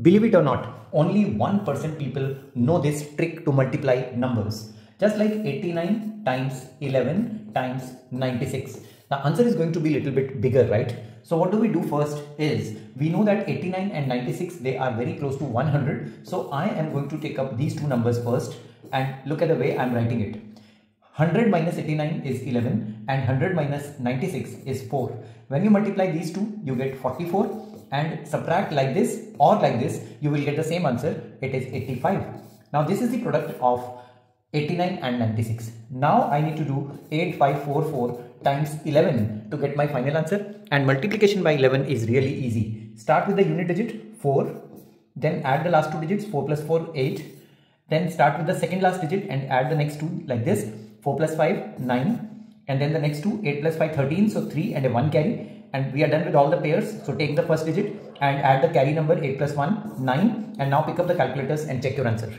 Believe it or not, only 1% people know this trick to multiply numbers. Just like 89 times 11 times 96. The answer is going to be a little bit bigger, right? So what do we do first is, we know that 89 and 96, they are very close to 100. So I am going to take up these two numbers first and look at the way I'm writing it. 100 minus 89 is 11 and 100 minus 96 is 4. When you multiply these two, you get 44 and subtract like this or like this, you will get the same answer. It is 85. Now this is the product of 89 and 96. Now I need to do 8544 times 11 to get my final answer and multiplication by 11 is really easy. Start with the unit digit 4, then add the last two digits 4 plus 4 8, then start with the second last digit and add the next two like this 4 plus 5 9 and then the next two 8 plus 5 13 so 3 and a 1 carry and we are done with all the pairs. So take the first digit and add the carry number 8 plus 1 9 and now pick up the calculators and check your answer